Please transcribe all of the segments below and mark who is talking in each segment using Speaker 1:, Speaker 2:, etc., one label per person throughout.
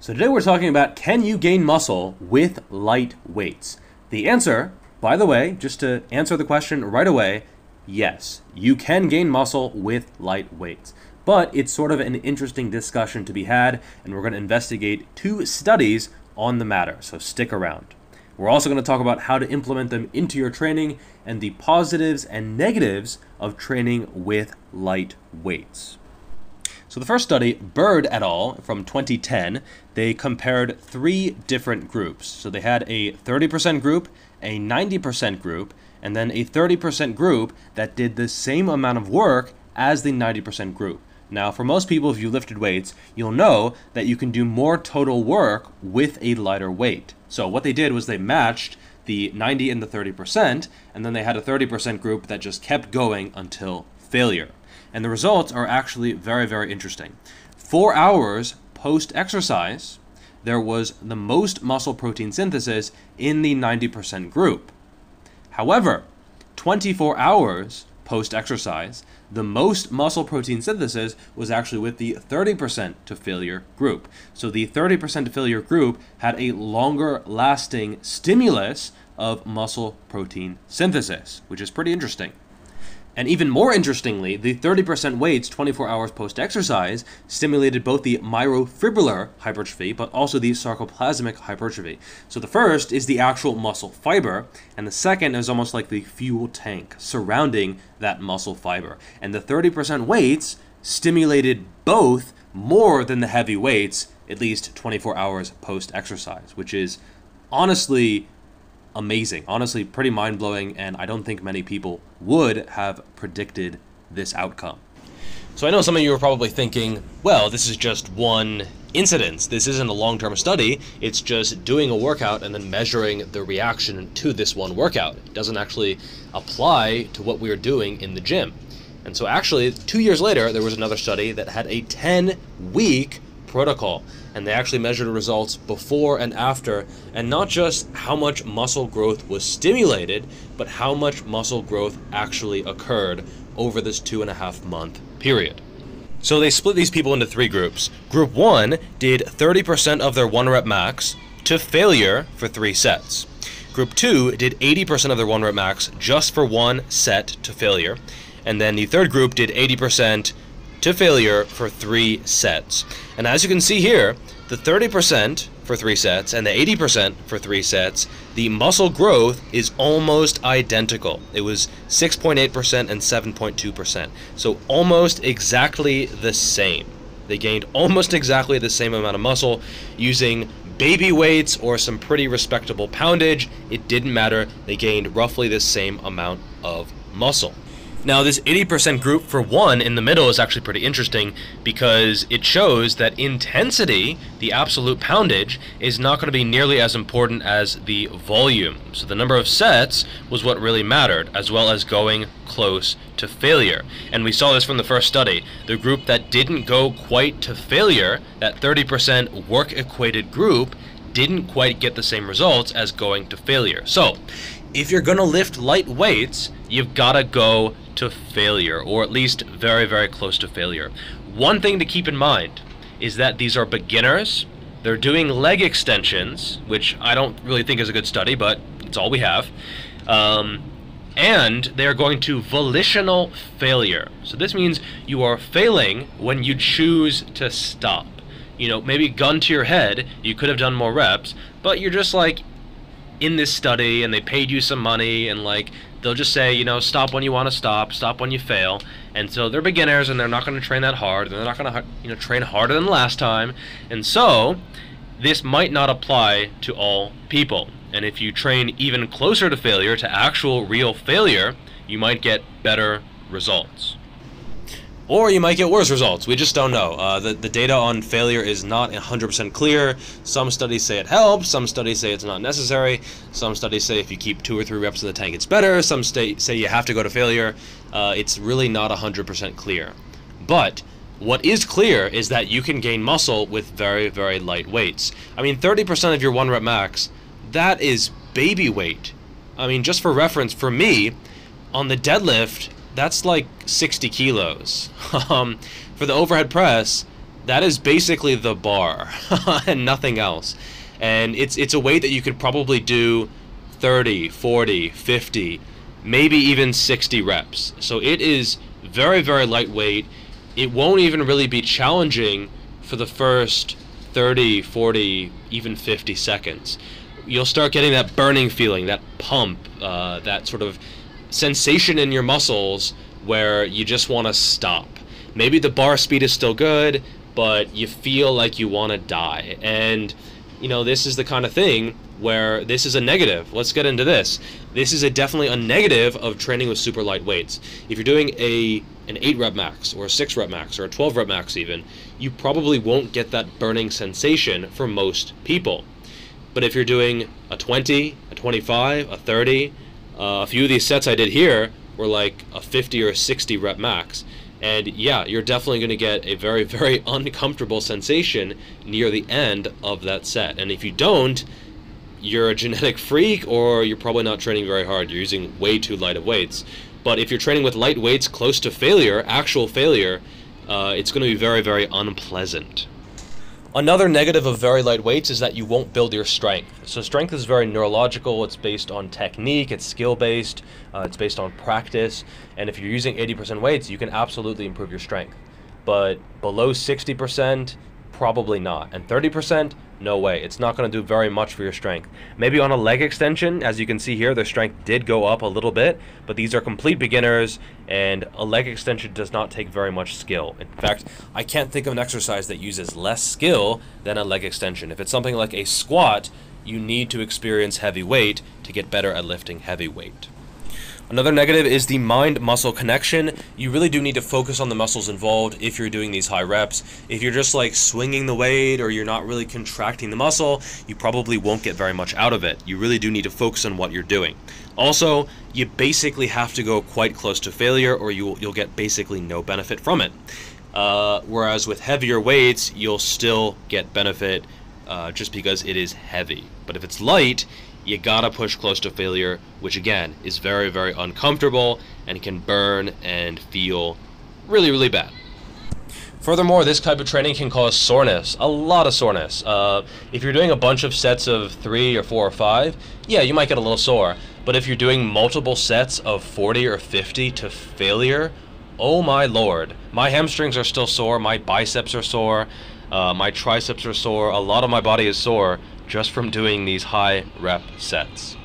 Speaker 1: So today we're talking about can you gain muscle with light weights? The answer, by the way, just to answer the question right away, yes, you can gain muscle with light weights. But it's sort of an interesting discussion to be had, and we're going to investigate two studies on the matter, so stick around. We're also going to talk about how to implement them into your training and the positives and negatives of training with light weights. So the first study, Burd et al. from 2010, they compared three different groups. So they had a 30% group, a 90% group, and then a 30% group that did the same amount of work as the 90% group. Now, for most people, if you lifted weights, you'll know that you can do more total work with a lighter weight. So what they did was they matched the 90 and the 30%, and then they had a 30% group that just kept going until failure and the results are actually very, very interesting. Four hours post exercise, there was the most muscle protein synthesis in the 90% group. However, 24 hours post exercise, the most muscle protein synthesis was actually with the 30% to failure group. So the 30% to failure group had a longer lasting stimulus of muscle protein synthesis, which is pretty interesting. And even more interestingly, the 30% weights 24 hours post exercise stimulated both the myofibrillar hypertrophy but also the sarcoplasmic hypertrophy. So the first is the actual muscle fiber, and the second is almost like the fuel tank surrounding that muscle fiber. And the 30% weights stimulated both more than the heavy weights, at least 24 hours post exercise, which is honestly amazing. Honestly, pretty mind blowing, and I don't think many people would have predicted this outcome. So I know some of you are probably thinking, well, this is just one incidence. This isn't a long term study. It's just doing a workout and then measuring the reaction to this one workout. It doesn't actually apply to what we are doing in the gym. And so, actually, two years later, there was another study that had a 10 week protocol and they actually measured results before and after and not just how much muscle growth was stimulated but how much muscle growth actually occurred over this two and a half month period. So they split these people into three groups. Group one did 30% of their one rep max to failure for three sets. Group two did 80% of their one rep max just for one set to failure. And then the third group did 80% to failure for three sets. And as you can see here, the 30% for three sets and the 80% for three sets, the muscle growth is almost identical. It was 6.8% and 7.2%. So almost exactly the same. They gained almost exactly the same amount of muscle using baby weights or some pretty respectable poundage. It didn't matter. They gained roughly the same amount of muscle. Now, this 80% group for one in the middle is actually pretty interesting because it shows that intensity, the absolute poundage, is not going to be nearly as important as the volume. So the number of sets was what really mattered, as well as going close to failure. And we saw this from the first study. The group that didn't go quite to failure, that 30% work equated group, didn't quite get the same results as going to failure. So, if you're going to lift light weights, you've got to go to failure, or at least very, very close to failure. One thing to keep in mind is that these are beginners. They're doing leg extensions, which I don't really think is a good study, but it's all we have. Um, and they're going to volitional failure. So this means you are failing when you choose to stop. You know, maybe gun to your head, you could have done more reps, but you're just like in this study and they paid you some money and like they'll just say, you know, stop when you want to stop, stop when you fail. And so they're beginners and they're not going to train that hard. They're not going to, you know, train harder than last time. And so this might not apply to all people. And if you train even closer to failure, to actual real failure, you might get better results or you might get worse results. We just don't know. Uh, the, the data on failure is not 100% clear. Some studies say it helps, some studies say it's not necessary, some studies say if you keep two or three reps in the tank, it's better, some say you have to go to failure. Uh, it's really not 100% clear. But what is clear is that you can gain muscle with very, very light weights. I mean, 30% of your one rep max, that is baby weight. I mean, just for reference, for me, on the deadlift, that's like 60 kilos. um, for the overhead press, that is basically the bar and nothing else. And it's it's a weight that you could probably do 30, 40, 50, maybe even 60 reps. So it is very very lightweight. It won't even really be challenging for the first 30, 40, even 50 seconds. You'll start getting that burning feeling, that pump, uh, that sort of sensation in your muscles where you just want to stop. Maybe the bar speed is still good, but you feel like you want to die. And, you know, this is the kind of thing where this is a negative. Let's get into this. This is a definitely a negative of training with super light weights. If you're doing a an 8 rep max or a 6 rep max or a 12 rep max even, you probably won't get that burning sensation for most people. But if you're doing a 20, a 25, a 30, uh, a few of these sets I did here were like a 50 or a 60 rep max. And yeah, you're definitely going to get a very, very uncomfortable sensation near the end of that set. And if you don't, you're a genetic freak or you're probably not training very hard. You're using way too light of weights. But if you're training with light weights close to failure, actual failure, uh, it's going to be very, very unpleasant. Another negative of very light weights is that you won't build your strength. So strength is very neurological. It's based on technique. It's skill based. Uh, it's based on practice. And if you're using 80% weights, you can absolutely improve your strength. But below 60%, probably not. And 30%, no way. It's not going to do very much for your strength. Maybe on a leg extension, as you can see here, their strength did go up a little bit, but these are complete beginners, and a leg extension does not take very much skill. In fact, I can't think of an exercise that uses less skill than a leg extension. If it's something like a squat, you need to experience heavy weight to get better at lifting heavy weight. Another negative is the mind-muscle connection. You really do need to focus on the muscles involved if you're doing these high reps. If you're just like swinging the weight or you're not really contracting the muscle, you probably won't get very much out of it. You really do need to focus on what you're doing. Also, you basically have to go quite close to failure or you'll, you'll get basically no benefit from it. Uh, whereas with heavier weights, you'll still get benefit uh, just because it is heavy. But if it's light, you gotta push close to failure, which again is very, very uncomfortable and can burn and feel really, really bad. Furthermore, this type of training can cause soreness, a lot of soreness. Uh, if you're doing a bunch of sets of three or four or five, yeah, you might get a little sore. But if you're doing multiple sets of 40 or 50 to failure, oh my lord. My hamstrings are still sore, my biceps are sore, uh, my triceps are sore, a lot of my body is sore just from doing these high rep sets.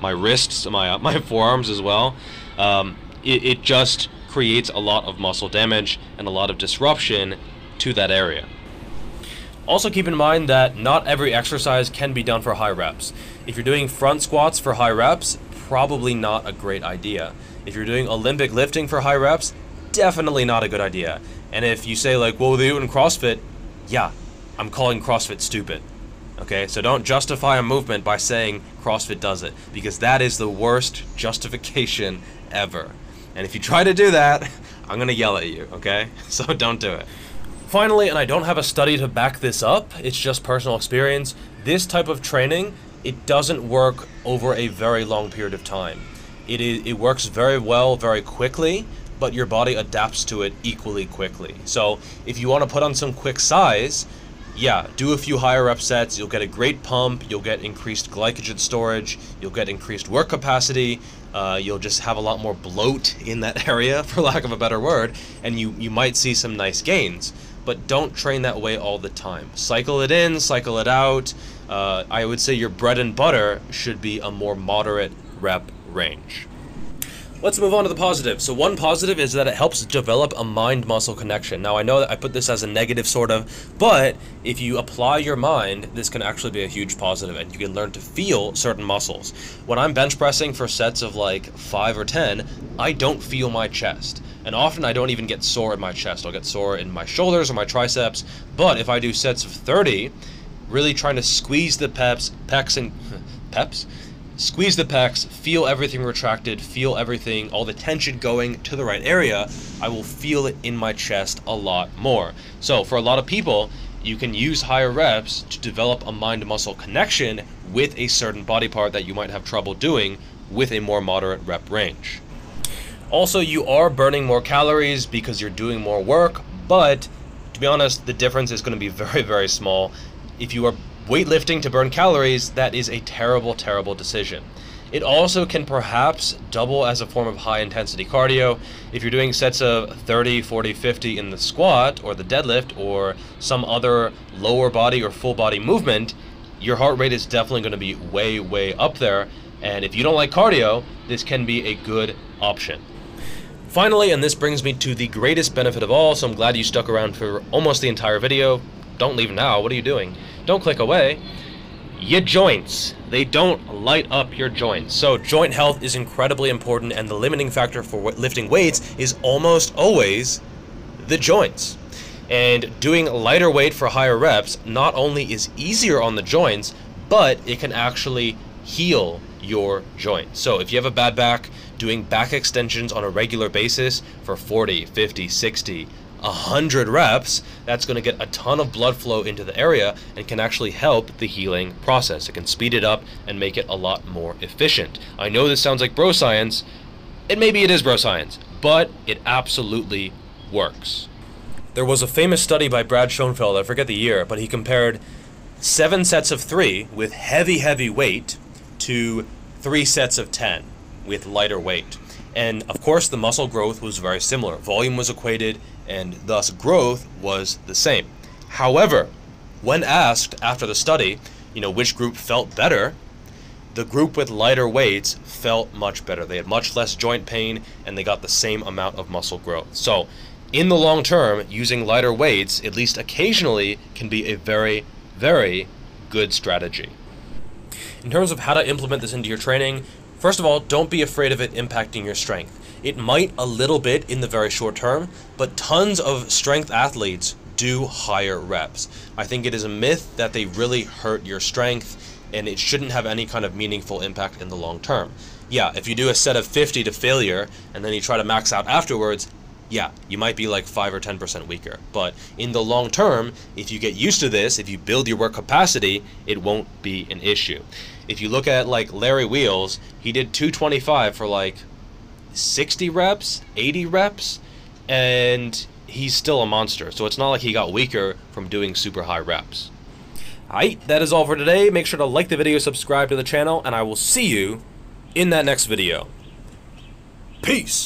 Speaker 1: My wrists, my, my forearms as well, um, it, it just creates a lot of muscle damage and a lot of disruption to that area. Also keep in mind that not every exercise can be done for high reps. If you're doing front squats for high reps, probably not a great idea. If you're doing Olympic lifting for high reps, definitely not a good idea. And if you say like, well, they do it in CrossFit, yeah, I'm calling CrossFit stupid. Okay, so don't justify a movement by saying CrossFit does it, because that is the worst justification ever. And if you try to do that, I'm gonna yell at you, okay? So don't do it. Finally, and I don't have a study to back this up, it's just personal experience, this type of training, it doesn't work over a very long period of time. It, is, it works very well, very quickly, but your body adapts to it equally quickly. So if you want to put on some quick size, yeah, do a few higher rep sets. You'll get a great pump. You'll get increased glycogen storage. You'll get increased work capacity. Uh, you'll just have a lot more bloat in that area, for lack of a better word, and you, you might see some nice gains. But don't train that way all the time. Cycle it in, cycle it out. Uh, I would say your bread and butter should be a more moderate rep range. Let's move on to the positive. So one positive is that it helps develop a mind-muscle connection. Now I know that I put this as a negative sort of, but if you apply your mind, this can actually be a huge positive and you can learn to feel certain muscles. When I'm bench pressing for sets of like 5 or 10, I don't feel my chest. And often I don't even get sore in my chest. I'll get sore in my shoulders or my triceps. But if I do sets of 30, really trying to squeeze the peps, pecs and peps, squeeze the pecs, feel everything retracted, feel everything, all the tension going to the right area, I will feel it in my chest a lot more. So for a lot of people, you can use higher reps to develop a mind-muscle connection with a certain body part that you might have trouble doing with a more moderate rep range. Also, you are burning more calories because you're doing more work, but to be honest, the difference is going to be very, very small. If you are weightlifting to burn calories, that is a terrible, terrible decision. It also can perhaps double as a form of high intensity cardio. If you're doing sets of 30, 40, 50 in the squat or the deadlift or some other lower body or full body movement, your heart rate is definitely going to be way, way up there. And if you don't like cardio, this can be a good option. Finally, and this brings me to the greatest benefit of all, so I'm glad you stuck around for almost the entire video. Don't leave now, what are you doing? Don't click away your joints. They don't light up your joints. So joint health is incredibly important and the limiting factor for lifting weights is almost always the joints. And doing lighter weight for higher reps not only is easier on the joints, but it can actually heal your joint. So if you have a bad back, doing back extensions on a regular basis for 40, 50, 60, 100 reps, that's going to get a ton of blood flow into the area and can actually help the healing process. It can speed it up and make it a lot more efficient. I know this sounds like bro science, and maybe it is bro science, but it absolutely works. There was a famous study by Brad Schoenfeld, I forget the year, but he compared seven sets of three with heavy, heavy weight to three sets of 10 with lighter weight. And of course, the muscle growth was very similar. Volume was equated, and thus growth was the same. However, when asked after the study, you know, which group felt better, the group with lighter weights felt much better. They had much less joint pain and they got the same amount of muscle growth. So, in the long term, using lighter weights, at least occasionally, can be a very, very good strategy. In terms of how to implement this into your training, first of all, don't be afraid of it impacting your strength. It might a little bit in the very short term, but tons of strength athletes do higher reps. I think it is a myth that they really hurt your strength and it shouldn't have any kind of meaningful impact in the long term. Yeah, if you do a set of 50 to failure and then you try to max out afterwards, yeah, you might be like 5 or 10% weaker. But in the long term, if you get used to this, if you build your work capacity, it won't be an issue. If you look at like Larry Wheels, he did 225 for like 60 reps, 80 reps, and he's still a monster. So it's not like he got weaker from doing super high reps. Alright, that is all for today. Make sure to like the video, subscribe to the channel, and I will see you in that next video. Peace!